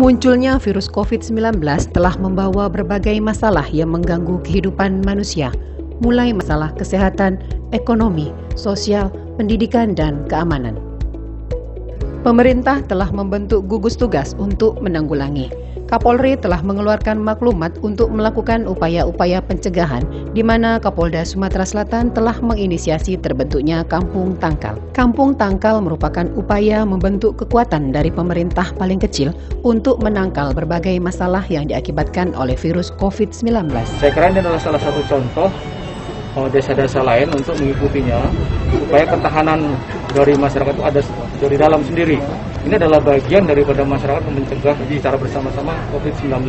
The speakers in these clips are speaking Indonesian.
Munculnya virus COVID-19 telah membawa berbagai masalah yang mengganggu kehidupan manusia, mulai masalah kesehatan, ekonomi, sosial, pendidikan, dan keamanan. Pemerintah telah membentuk gugus tugas untuk menanggulangi. Kapolri telah mengeluarkan maklumat untuk melakukan upaya-upaya pencegahan di mana Kapolda Sumatera Selatan telah menginisiasi terbentuknya Kampung Tangkal. Kampung Tangkal merupakan upaya membentuk kekuatan dari pemerintah paling kecil untuk menangkal berbagai masalah yang diakibatkan oleh virus COVID-19. Saya kira ini adalah salah satu contoh oh, desa-desa lain untuk mengikutinya supaya ketahanan dari masyarakat itu ada dari dalam sendiri. Ini adalah bagian daripada masyarakat mencegah secara bersama-sama COVID-19.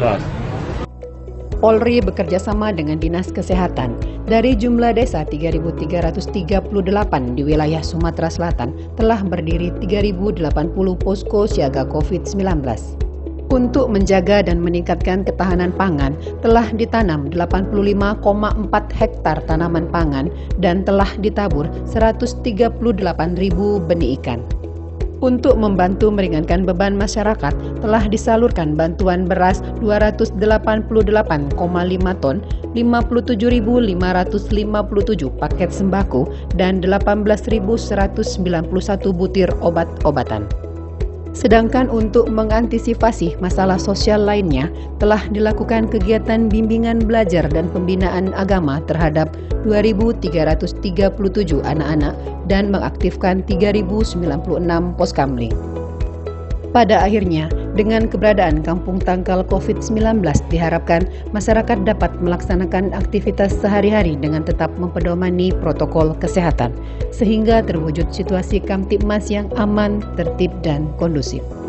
Polri bekerja sama dengan Dinas Kesehatan. Dari jumlah desa 3.338 di wilayah Sumatera Selatan telah berdiri 3.080 posko siaga COVID-19. Untuk menjaga dan meningkatkan ketahanan pangan, telah ditanam 85,4 hektar tanaman pangan dan telah ditabur 138 ribu benih ikan. Untuk membantu meringankan beban masyarakat, telah disalurkan bantuan beras 288,5 ton, 57.557 paket sembako, dan 18.191 butir obat-obatan. Sedangkan untuk mengantisipasi masalah sosial lainnya, telah dilakukan kegiatan bimbingan belajar dan pembinaan agama terhadap 2.337 anak-anak dan mengaktifkan 3.096 poskamling. Pada akhirnya, dengan keberadaan kampung tangkal COVID-19 diharapkan masyarakat dapat melaksanakan aktivitas sehari-hari dengan tetap mempedomani protokol kesehatan, sehingga terwujud situasi Kamtipmas yang aman, tertib, dan kondusif.